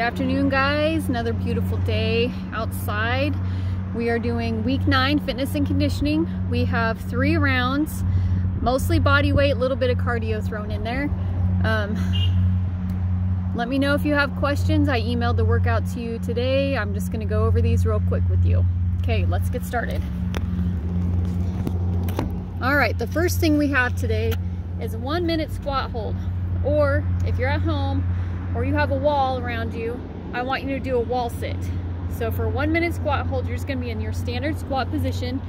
Good afternoon guys, another beautiful day outside. We are doing week nine fitness and conditioning. We have three rounds, mostly body weight, a little bit of cardio thrown in there. Um, let me know if you have questions. I emailed the workout to you today. I'm just gonna go over these real quick with you. Okay, let's get started. All right, the first thing we have today is a one minute squat hold. Or if you're at home, or you have a wall around you, I want you to do a wall sit. So for one minute squat hold, you're just gonna be in your standard squat position,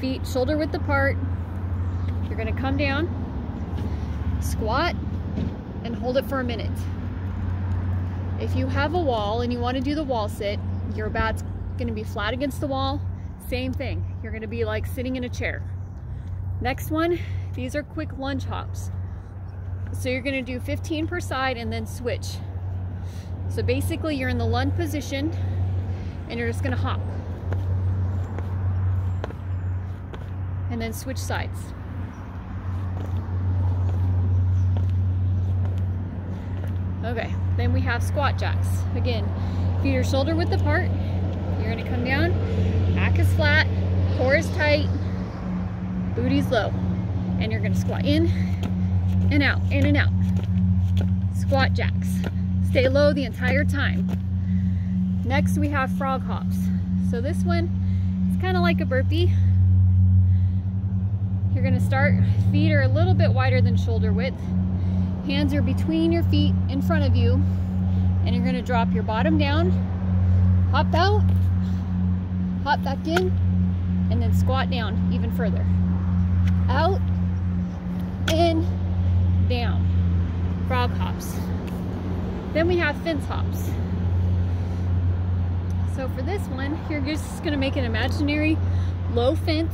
feet shoulder width apart. You're gonna come down, squat, and hold it for a minute. If you have a wall and you wanna do the wall sit, your bat's gonna be flat against the wall, same thing. You're gonna be like sitting in a chair. Next one, these are quick lunge hops. So you're gonna do 15 per side and then switch. So basically you're in the lunge position and you're just gonna hop. And then switch sides. Okay, then we have squat jacks. Again, feet are shoulder width apart. You're gonna come down, back is flat, core is tight, booty's low. And you're gonna squat in and out, in and out. Squat jacks. Stay low the entire time. Next we have frog hops. So this one, it's kind of like a burpee. You're gonna start, feet are a little bit wider than shoulder width. Hands are between your feet in front of you. And you're gonna drop your bottom down, hop out, hop back in, and then squat down even further. Out, in, down. Frog hops. Then we have fence hops. So for this one, you're just gonna make an imaginary low fence.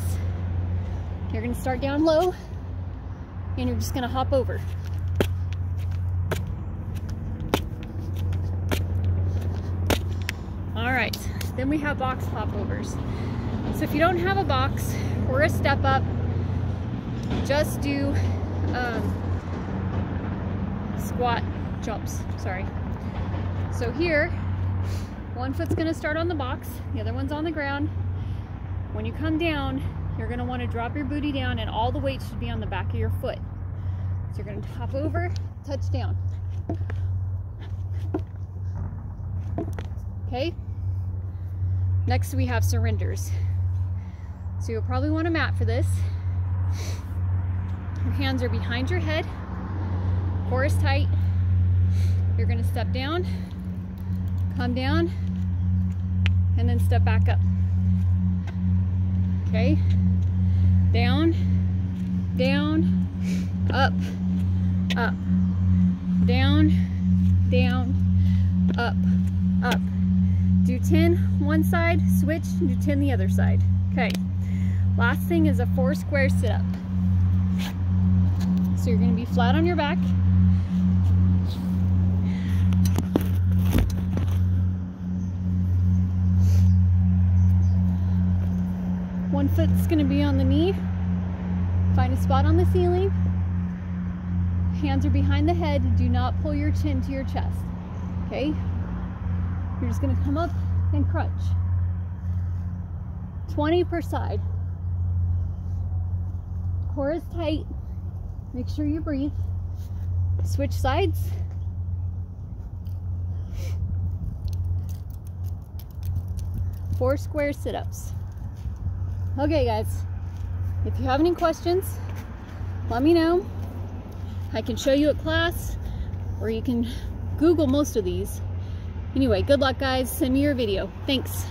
You're gonna start down low and you're just gonna hop over. All right, then we have box hopovers. So if you don't have a box or a step up, just do um, squat jumps, sorry. So here, one foot's gonna start on the box, the other one's on the ground. When you come down, you're gonna wanna drop your booty down and all the weight should be on the back of your foot. So you're gonna hop over, touch down. Okay? Next we have surrenders. So you'll probably want a mat for this. Your hands are behind your head, core is tight. You're gonna step down, come down, and then step back up. Okay? Down, down, up, up, down, down, up, up. Do 10 one side, switch, do 10 the other side. Okay. Last thing is a four square sit up. So you're gonna be flat on your back. One foot's gonna be on the knee. Find a spot on the ceiling. Hands are behind the head. Do not pull your chin to your chest. Okay? You're just gonna come up and crunch. 20 per side. Core is tight. Make sure you breathe. Switch sides. Four square sit-ups. Okay guys, if you have any questions, let me know. I can show you at class or you can Google most of these. Anyway, good luck guys. Send me your video. Thanks.